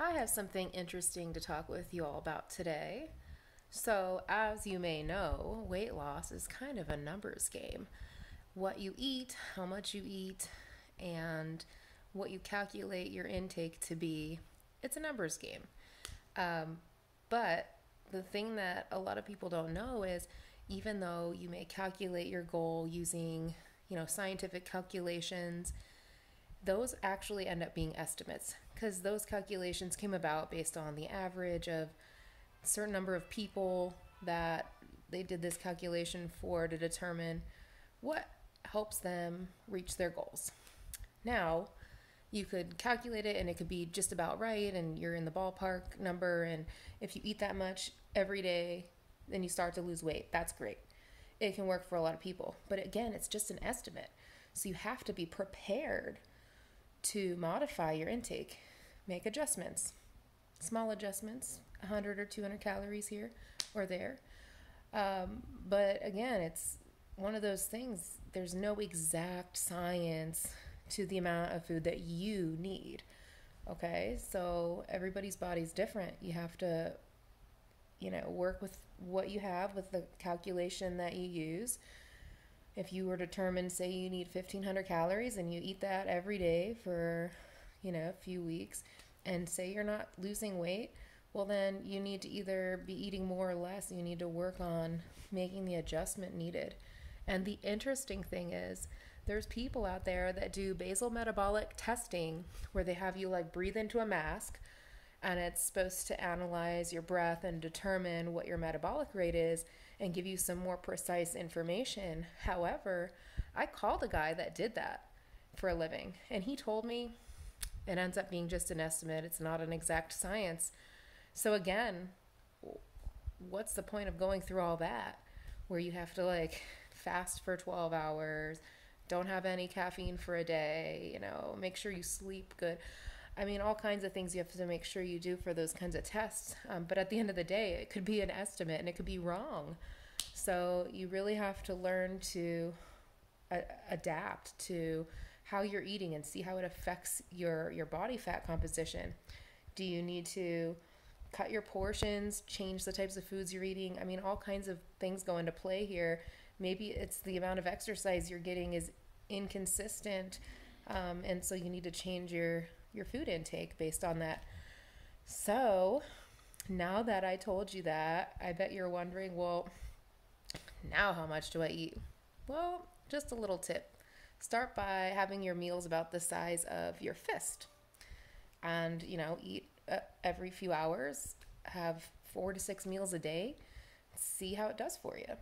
I have something interesting to talk with you all about today. So, as you may know, weight loss is kind of a numbers game. What you eat, how much you eat, and what you calculate your intake to be, it's a numbers game. Um, but the thing that a lot of people don't know is even though you may calculate your goal using, you know, scientific calculations, those actually end up being estimates because those calculations came about based on the average of a certain number of people that they did this calculation for to determine what helps them reach their goals. Now, you could calculate it and it could be just about right and you're in the ballpark number and if you eat that much every day then you start to lose weight. That's great. It can work for a lot of people. But again it's just an estimate. So you have to be prepared to modify your intake make adjustments small adjustments 100 or 200 calories here or there um, but again it's one of those things there's no exact science to the amount of food that you need. Okay, so everybody's body's different. You have to, you know, work with what you have with the calculation that you use. If you were determined, say you need 1500 calories and you eat that every day for, you know, a few weeks, and say you're not losing weight, well, then you need to either be eating more or less. You need to work on making the adjustment needed. And the interesting thing is, there's people out there that do basal metabolic testing where they have you like breathe into a mask and it's supposed to analyze your breath and determine what your metabolic rate is and give you some more precise information. However, I called a guy that did that for a living and he told me it ends up being just an estimate, it's not an exact science. So, again, what's the point of going through all that where you have to like fast for 12 hours? don't have any caffeine for a day, you know, make sure you sleep good. I mean, all kinds of things you have to make sure you do for those kinds of tests. Um, but at the end of the day, it could be an estimate and it could be wrong. So you really have to learn to a- adapt to how you're eating and see how it affects your your body fat composition. Do you need to cut your portions, change the types of foods you're eating? I mean, all kinds of things go into play here maybe it's the amount of exercise you're getting is inconsistent um, and so you need to change your your food intake based on that so now that i told you that i bet you're wondering well now how much do i eat? Well just a little tip. Start by having your meals about the size of your fist. And you know eat uh, every few hours have four to six meals a day. See how it does for you